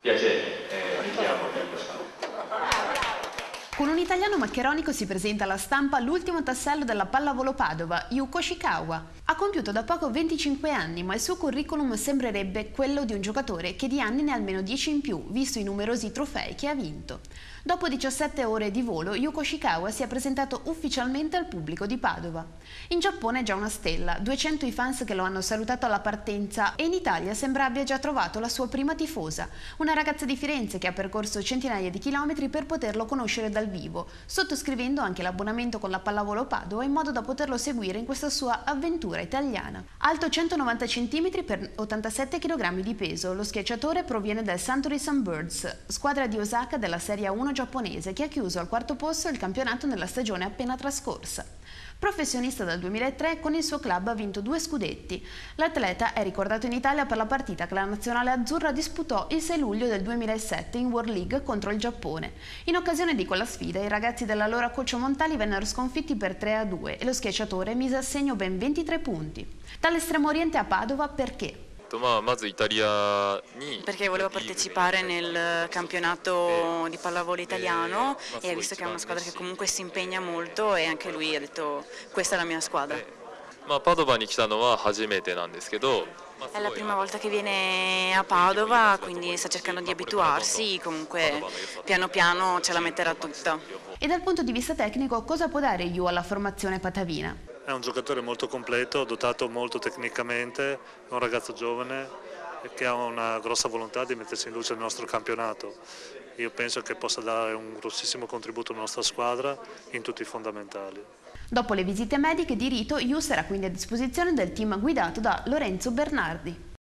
Piacere, eh, mi. Con un italiano maccheronico si presenta alla stampa l'ultimo tassello della pallavolo Padova, Yuko Shikawa. Ha compiuto da poco 25 anni, ma il suo curriculum sembrerebbe quello di un giocatore che di anni ne ha almeno 10 in più, visto i numerosi trofei che ha vinto. Dopo 17 ore di volo, Yuko Shikawa si è presentato ufficialmente al pubblico di Padova. In Giappone è già una stella, 200 i fans che lo hanno salutato alla partenza e in Italia sembra abbia già trovato la sua prima tifosa, una ragazza di Firenze che ha percorso centinaia di chilometri per poterlo conoscere dal vivo, sottoscrivendo anche l'abbonamento con la pallavolo Padova in modo da poterlo seguire in questa sua avventura italiana. Alto 190 cm per 87 kg di peso, lo schiacciatore proviene dal Suntory Sunbirds, squadra di Osaka della Serie 1 giapponese che ha chiuso al quarto posto il campionato nella stagione appena trascorsa. Professionista dal 2003, con il suo club ha vinto due scudetti. L'atleta è ricordato in Italia per la partita che la nazionale azzurra disputò il 6 luglio del 2007 in World League contro il Giappone. In occasione di quella sfida i ragazzi dell'allora coach Montali vennero sconfitti per 3 a 2 e lo schiacciatore mise a segno ben 23 punti. Dall'estremo oriente a Padova perché? perché volevo partecipare nel campionato di pallavolo italiano e visto che è una squadra che comunque si impegna molto e anche lui ha detto questa è la mia squadra. まあ、パドバに来たのは初めてなんですけど、 È la prima volta che viene a Padova, quindi sta cercando di abituarsi, comunque piano piano ce la metterà tutta. E dal punto di vista tecnico cosa può dare Yu alla formazione patavina? È un giocatore molto completo, dotato molto tecnicamente, è un ragazzo giovane che ha una grossa volontà di mettersi in luce nel nostro campionato. Io penso che possa dare un grossissimo contributo alla nostra squadra in tutti i fondamentali. Dopo le visite mediche di rito, Yu sarà quindi a disposizione del team guidato da Lorenzo Bernardi.